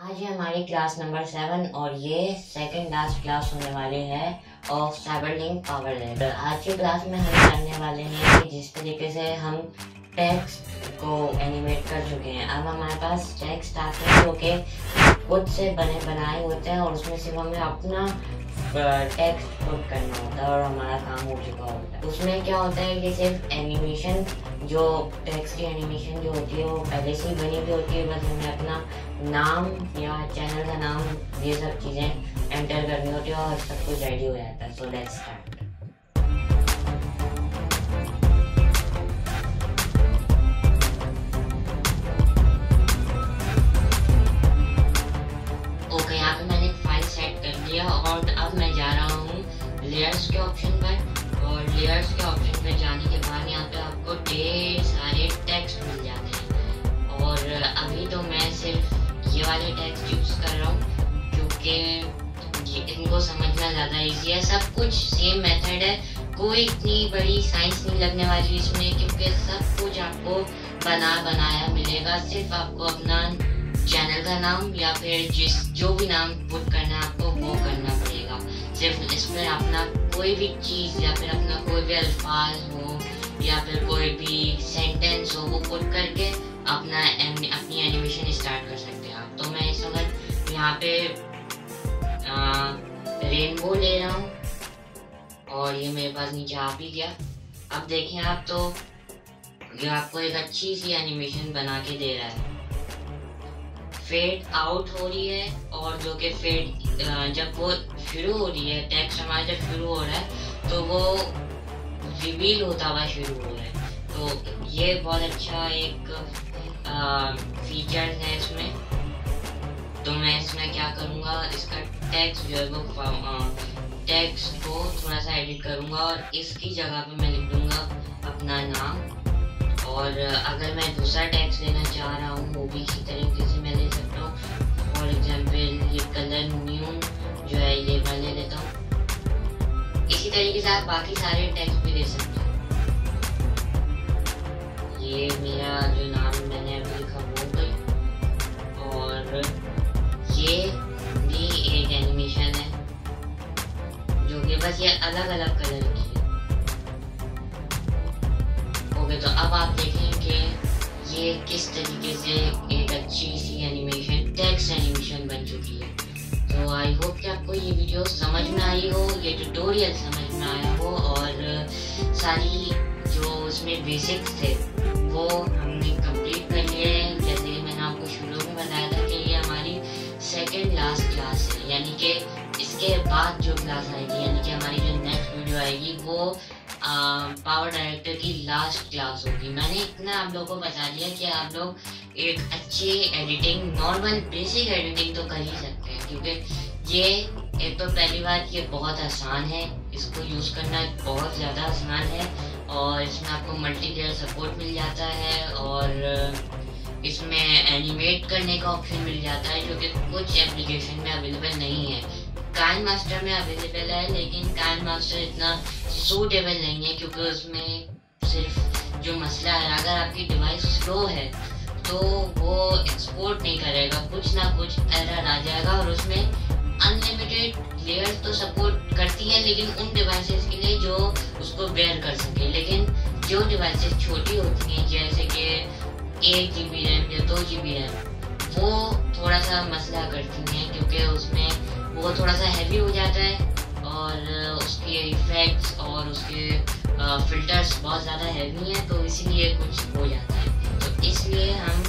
आज है हमारी क्लास नंबर सेवन और ये सेकंड लास्ट क्लास होने वाली है of cyber link PowerDirector आज की क्लास में हम जानने वाले हैं कि जिस तरीके से हम टेक्स्ट को एनिमेट कर चुके हैं। अब हमारे पास टेक्स्ट आते हैं जो कि खुद से बने, बनाए होते हैं और उसमें सिर्फ़ हमें अपना टेक्स्ट पुट करना होता है और हमारा काम हो चुका होता है। उसमें क्या होता है कि सिर्फ़ एनिमेशन जो टेक्स्ट की एनिमेशन जो होती है, वो पहले से ही बनी हुई होती है, बस हमें अपना नाम या चैनल का नाम, ये सब चीज़ें एंटर करनी होती है और सब कुछ रेडी हो जाता है। सो लेट्स स्टार्ट और के ऑप्शन पर जाने के बाद यहाँ पे आपको ढेर सारे टेक्स्ट मिल जाते हैं। और अभी तो मैं सिर्फ़ ये वाले टेक्स्ट यूज़ कर रहा हूँ क्योंकि इनको समझना ज़्यादा इजी है। सब कुछ सेम मेथड है। कोई इतनी बड़ी साइंस नहीं लगने वाली इसमें, क्योंकि सब कुछ आपको बना बनाया मिलेगा। सिर्फ़ आपको अपना चैनल का नाम या फिर जिस, जो भी नाम पुट करना है आपको वो करना पड़ेगा। सिर्फ़ इसमें अपना कोई भी चीज़ या फिर अपना कोई भी अल्फाज हो या फिर कोई भी सेंटेंस हो, वो पुट करके अपना अपनी एनिमेशन स्टार्ट कर सकते हैं आप। तो मैं इस वक्त यहाँ पे रेनबो ले रहा हूँ और ये मेरे पास नीचे आ भी गया। अब देखें आप तो ये आपको एक अच्छी सी एनिमेशन बना के दे रहा है। फेड आउट हो रही है और जो कि फेड जब वो शुरू हो रही है टैक्स हमारा जब शुरू हो रहा है तो वो रिवील होता हुआ शुरू हो। रहा है तो ये बहुत अच्छा एक फीचर है इसमें। तो मैं इसमें क्या करूँगा, इसका टैक्स जो है वो टैक्स को थोड़ा सा एडिट करूँगा, और इसकी जगह पे मैं लिख दूँगा अपना नाम और अगर मैं दूसरा टैक्स लेना चाह रहा हूँ, वो भी इसी तरीके से मैं ले सकता हूँ। फॉर एग्ज़ाम्पल ये कलर न्यू जो है ये मैं ले लेता हूँ, इसी तरीके से आप बाकी सारे टैक्स भी ले सकते हैं। ये मेरा जो नाम मैंने अभी लिखा वो गई और ये भी एक एनिमेशन है, जो कि बस ये अलग अलग कलर की है। ओके तो अब आप देखें कि ये किस तरीके से एक अच्छी सी एनिमेशन टेक्स्ट एनिमेशन बन चुकी है। तो आई होप कि आपको ये वीडियो समझ में आई हो, ये ट्यूटोरियल समझ में आया हो, और सारी जो उसमें बेसिक्स थे, वो हमने कंप्लीट कर लिए जैसे मैंने आपको शुरू में बताया था कि ये हमारी सेकेंड लास्ट क्लास है। यानी कि इसके बाद जो क्लास आएगी, यानी कि हमारी जो नेक्स्ट वीडियो आएगी, वो पावर डायरेक्टर की लास्ट क्लास होगी। मैंने इतना आप लोगों को बता दिया कि आप लोग एक अच्छी एडिटिंग नॉर्मल बेसिक एडिटिंग तो कर ही सकते हैं, क्योंकि ये, एक तो पहली बात, ये बहुत आसान है, इसको यूज़ करना बहुत ज़्यादा आसान है, और इसमें आपको मल्टी लेयर सपोर्ट मिल जाता है, और इसमें एनिमेट करने का ऑप्शन मिल जाता है, जो कि कुछ एप्लीकेशन में अवेलेबल नहीं है। काइन मास्टर में अवेलेबल है, लेकिन काइन मास्टर इतना सूटेबल नहीं है, क्योंकि उसमें सिर्फ़ जो मसला है, अगर आपकी डिवाइस स्लो है तो वो एक्सपोर्ट नहीं करेगा। कुछ ना कुछ एरर आ जाएगा और उसमें अनलिमिटेड लेयर्स तो सपोर्ट करती है, लेकिन उन डिवाइसेस के लिए जो उसको बेयर कर सके। लेकिन जो डिवाइसेस छोटी होती हैं, जैसे कि एक जी बी रैम या दो जी बी रैम वो थोड़ा सा मसला करती हैं क्योंकि उसमें वो थोड़ा सा हैवी हो जाता है और उसके इफेक्ट्स और उसके फिल्टर्स बहुत ज़्यादा हैवी हैं तो इसीलिए कुछ हो जाता है। इसलिए हम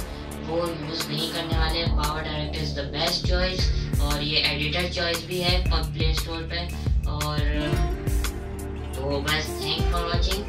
वो यूज़ नहीं करने वाले हैं। PowerDirector is the best choice और ये एडिटर चॉइस भी है प्ले स्टोर पर और तो बस थैंक फॉर वॉचिंग